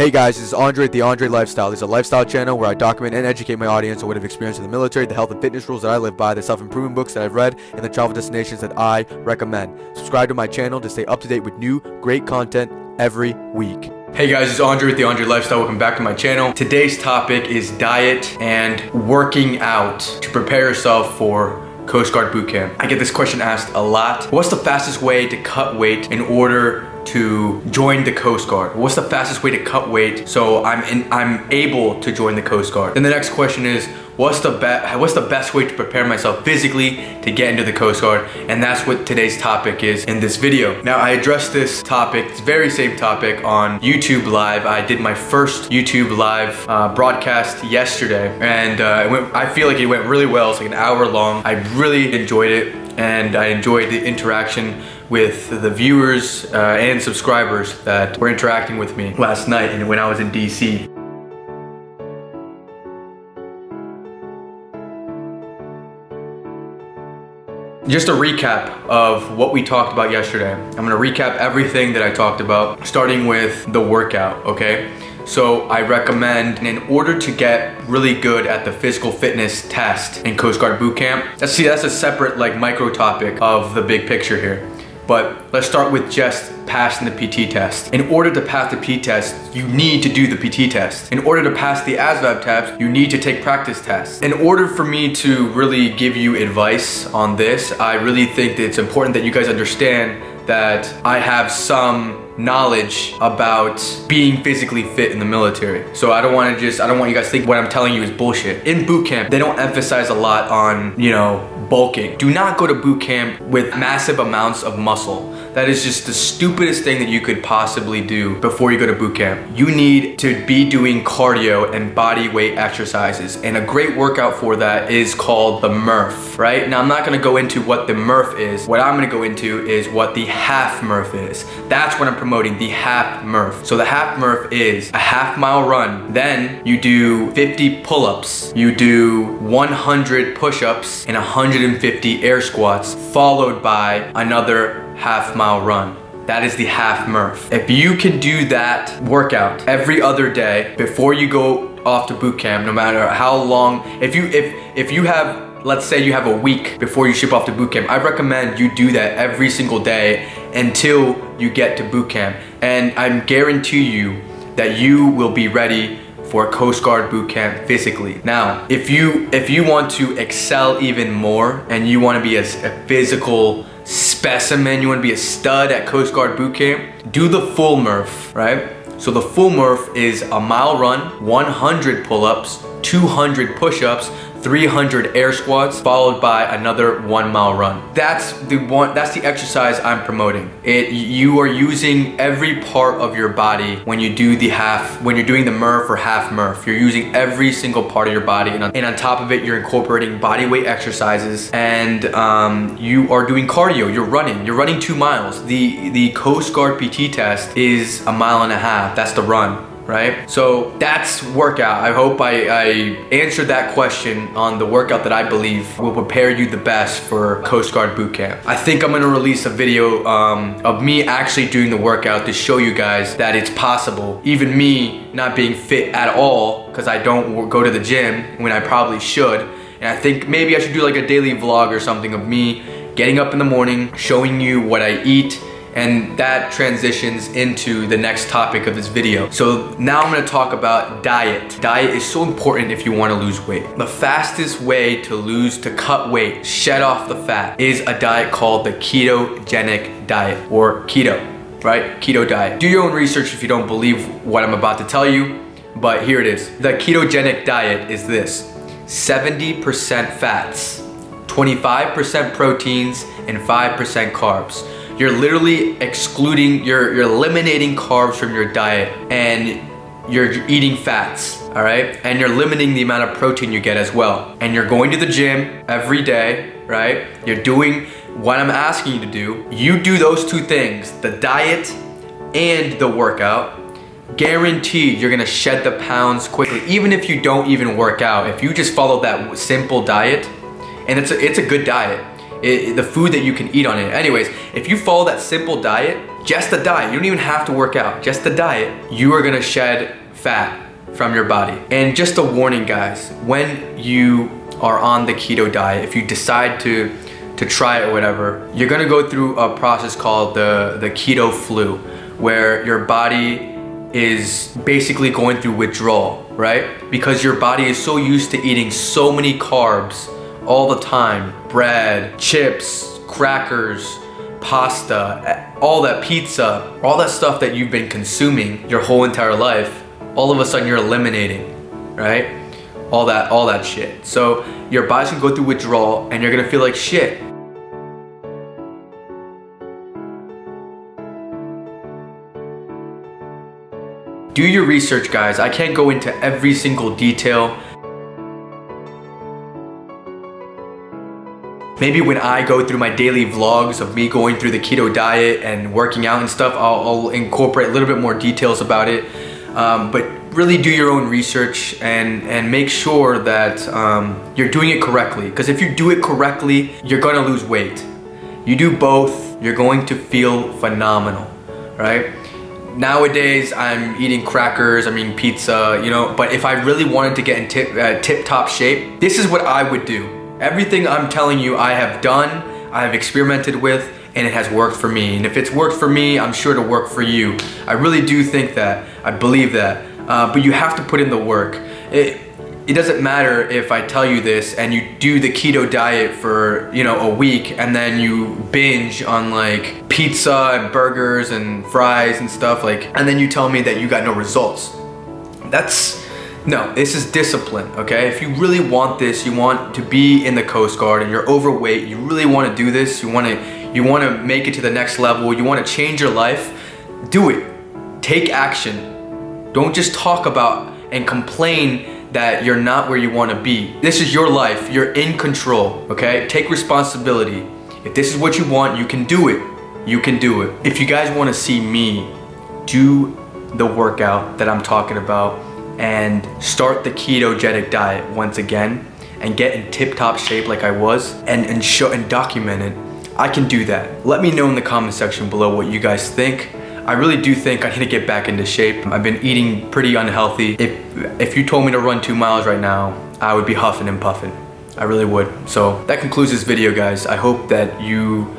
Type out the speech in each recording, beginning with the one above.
Hey guys, this is Andre at The Andre Lifestyle. This is a lifestyle channel where I document and educate my audience on what I've experienced in the military, the health and fitness rules that I live by, the self-improvement books that I've read, and the travel destinations that I recommend. Subscribe to my channel to stay up to date with new, great content every week. Hey guys, it's Andre with The Andre Lifestyle. Welcome back to my channel. Today's topic is diet and working out to prepare yourself for Coast Guard Boot Camp. I get this question asked a lot. What's the fastest way to cut weight in order to join the Coast Guard? What's the fastest way to cut weight so I'm in, I'm able to join the Coast Guard? Then the next question is, what's the best what's the best way to prepare myself physically to get into the Coast Guard? And that's what today's topic is in this video. Now I addressed this topic, this very same topic on YouTube Live. I did my first YouTube Live uh, broadcast yesterday and uh, went, I feel like it went really well. It's like an hour long. I really enjoyed it and I enjoyed the interaction with the viewers uh, and subscribers that were interacting with me last night and when I was in DC. Just a recap of what we talked about yesterday. I'm gonna recap everything that I talked about, starting with the workout, okay? So I recommend in order to get really good at the physical fitness test in Coast Guard Boot Camp, let's see, that's a separate like micro topic of the big picture here. But let's start with just passing the PT test. In order to pass the PT test, you need to do the PT test. In order to pass the ASVAB test, you need to take practice tests. In order for me to really give you advice on this, I really think that it's important that you guys understand that I have some knowledge about being physically fit in the military. So I don't want to just, I don't want you guys to think what I'm telling you is bullshit. In boot camp, they don't emphasize a lot on, you know, bulking. Do not go to boot camp with massive amounts of muscle. That is just the stupidest thing that you could possibly do before you go to boot camp. You need to be doing cardio and body weight exercises. And a great workout for that is called the Murph, right? Now I'm not gonna go into what the Murph is. What I'm gonna go into is what the half Murph is. That's what I'm promoting, the half Murph. So the half Murph is a half mile run. Then you do 50 pull-ups. You do 100 push-ups and 150 air squats, followed by another half mile run. That is the half Murph. If you can do that workout every other day before you go off to boot camp, no matter how long, if you if if you have let's say you have a week before you ship off to boot camp, I recommend you do that every single day until you get to boot camp. And I guarantee you that you will be ready for Coast Guard boot camp physically. Now, if you if you want to excel even more and you want to be a, a physical specimen, you want to be a stud at Coast Guard boot camp, do the full Murph, right? So the full Murph is a mile run, 100 pull-ups, 200 push-ups, 300 air squats followed by another one mile run. That's the one, that's the exercise I'm promoting. It, you are using every part of your body when you do the half, when you're doing the Murph or half Murph. You're using every single part of your body and on, and on top of it, you're incorporating body weight exercises and um, you are doing cardio, you're running, you're running two miles. The, the Coast Guard PT test is a mile and a half, that's the run right? So that's workout. I hope I, I answered that question on the workout that I believe will prepare you the best for Coast Guard Boot Camp. I think I'm gonna release a video um, of me actually doing the workout to show you guys that it's possible. Even me not being fit at all, because I don't go to the gym when I probably should. And I think maybe I should do like a daily vlog or something of me getting up in the morning, showing you what I eat, and that transitions into the next topic of this video. So now I'm gonna talk about diet. Diet is so important if you wanna lose weight. The fastest way to lose, to cut weight, shed off the fat, is a diet called the ketogenic diet, or keto, right? Keto diet. Do your own research if you don't believe what I'm about to tell you, but here it is. The ketogenic diet is this, 70% fats, 25% proteins, and 5% carbs you're literally excluding, you're, you're eliminating carbs from your diet and you're eating fats, all right? And you're limiting the amount of protein you get as well. And you're going to the gym every day, right? You're doing what I'm asking you to do. You do those two things, the diet and the workout, guaranteed you're gonna shed the pounds quickly. Even if you don't even work out, if you just follow that simple diet, and it's a, it's a good diet, it, the food that you can eat on it. Anyways, if you follow that simple diet, just the diet, you don't even have to work out, just the diet, you are gonna shed fat from your body. And just a warning guys, when you are on the keto diet, if you decide to to try it or whatever, you're gonna go through a process called the, the keto flu, where your body is basically going through withdrawal, right? Because your body is so used to eating so many carbs all the time, bread, chips, crackers, pasta, all that pizza, all that stuff that you've been consuming your whole entire life, all of a sudden you're eliminating, right? All that, all that shit. So your body's gonna go through withdrawal and you're gonna feel like shit. Do your research guys. I can't go into every single detail. Maybe when I go through my daily vlogs of me going through the keto diet and working out and stuff, I'll, I'll incorporate a little bit more details about it. Um, but really do your own research and, and make sure that um, you're doing it correctly. Because if you do it correctly, you're gonna lose weight. You do both, you're going to feel phenomenal, right? Nowadays, I'm eating crackers, I mean pizza, you know, but if I really wanted to get in tip, uh, tip top shape, this is what I would do. Everything I'm telling you I have done, I have experimented with, and it has worked for me. And if it's worked for me, I'm sure to work for you. I really do think that. I believe that. Uh, but you have to put in the work. It, it doesn't matter if I tell you this and you do the keto diet for, you know, a week and then you binge on like pizza and burgers and fries and stuff like, and then you tell me that you got no results. That's, no, this is discipline, okay? If you really want this, you want to be in the Coast Guard and you're overweight, you really want to do this, you want to you want to make it to the next level, you want to change your life, do it. Take action. Don't just talk about and complain that you're not where you want to be. This is your life. You're in control, okay? Take responsibility. If this is what you want, you can do it. You can do it. If you guys want to see me do the workout that I'm talking about, and start the ketogenic diet once again and get in tip-top shape like I was and, and show and document it, I can do that. Let me know in the comment section below what you guys think. I really do think I need to get back into shape. I've been eating pretty unhealthy. If, if you told me to run two miles right now, I would be huffing and puffing. I really would. So that concludes this video, guys. I hope that you,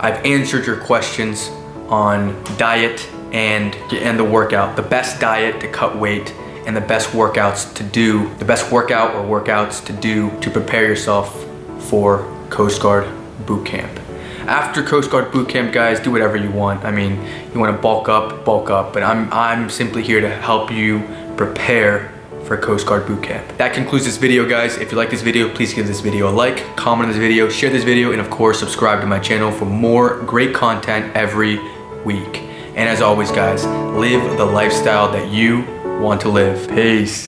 I've answered your questions on diet and, and the workout. The best diet to cut weight and the best workouts to do, the best workout or workouts to do to prepare yourself for Coast Guard boot camp. After Coast Guard boot camp, guys, do whatever you want. I mean, you want to bulk up, bulk up, but I'm, I'm simply here to help you prepare for Coast Guard boot camp. That concludes this video, guys. If you like this video, please give this video a like, comment on this video, share this video, and of course, subscribe to my channel for more great content every week. And as always, guys, live the lifestyle that you want to live. Peace.